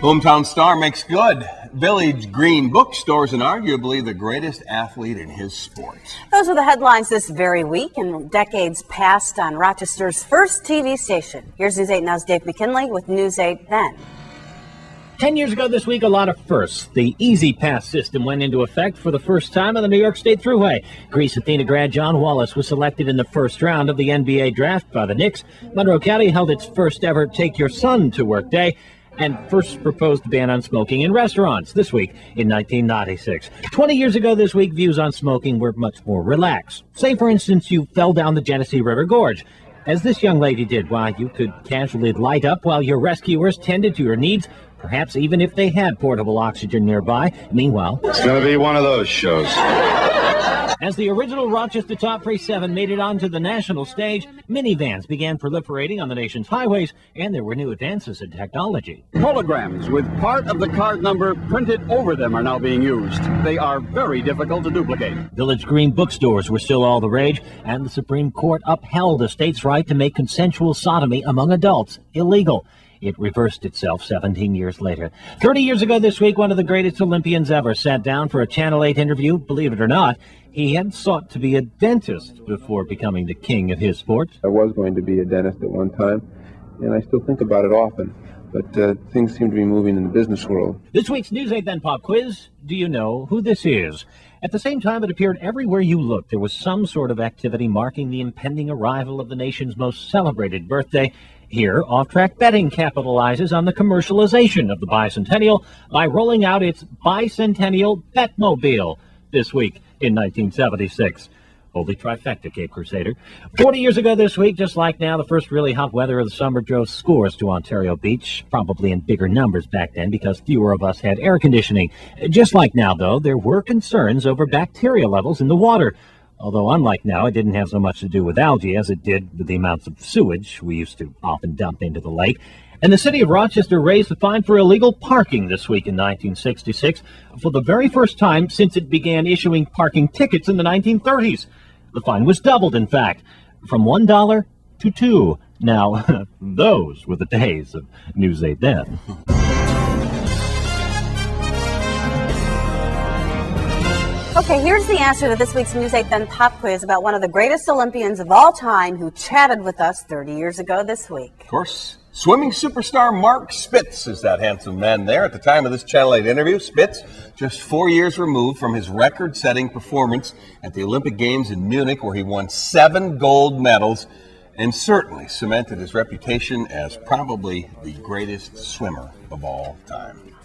Hometown star makes good. Village Green Bookstores and arguably the greatest athlete in his sport. Those are the headlines this very week and decades past on Rochester's first TV station. Here's News 8 Now's Dave McKinley with News 8 Then. Ten years ago this week, a lot of firsts. The E-ZPass system went into effect for the first time on the New York State Thruway. Greece Athena grad John Wallace was selected in the first round of the NBA draft by the Knicks. Monroe County held its first ever Take Your Son to Work Day and first proposed ban on smoking in restaurants this week in 1996. 20 years ago this week, views on smoking were much more relaxed. Say, for instance, you fell down the Genesee River Gorge. As this young lady did, why, you could casually light up while your rescuers tended to your needs, perhaps even if they had portable oxygen nearby. Meanwhile, it's going to be one of those shows. As the original Rochester Top Race 7 made it onto the national stage, minivans began proliferating on the nation's highways, and there were new advances in technology. Holograms with part of the card number printed over them are now being used. They are very difficult to duplicate. Village Green bookstores were still all the rage, and the Supreme Court upheld a state's right to make consensual sodomy among adults illegal. It reversed itself 17 years later. 30 years ago this week, one of the greatest Olympians ever sat down for a Channel 8 interview. Believe it or not, he had sought to be a dentist before becoming the king of his sport. I was going to be a dentist at one time, and I still think about it often. But uh, things seem to be moving in the business world. This week's News 8 Then Pop Quiz. Do you know who this is? At the same time, it appeared everywhere you looked there was some sort of activity marking the impending arrival of the nation's most celebrated birthday. Here, Off Track Betting capitalizes on the commercialization of the bicentennial by rolling out its bicentennial Betmobile this week in 1976. Holy trifecta, Cape Crusader. 40 years ago this week, just like now, the first really hot weather of the summer drove scores to Ontario Beach, probably in bigger numbers back then because fewer of us had air conditioning. Just like now, though, there were concerns over bacteria levels in the water. Although, unlike now, it didn't have so much to do with algae as it did with the amounts of sewage we used to often dump into the lake. And the city of Rochester raised the fine for illegal parking this week in 1966 for the very first time since it began issuing parking tickets in the 1930s. The fine was doubled, in fact, from $1 to 2 Now, those were the days of News 8 then. Okay, here's the answer to this week's News 8 Then Pop Quiz about one of the greatest Olympians of all time who chatted with us 30 years ago this week. Of course, swimming superstar Mark Spitz is that handsome man there. At the time of this Channel 8 interview, Spitz, just four years removed from his record setting performance at the Olympic Games in Munich, where he won seven gold medals and certainly cemented his reputation as probably the greatest swimmer of all time.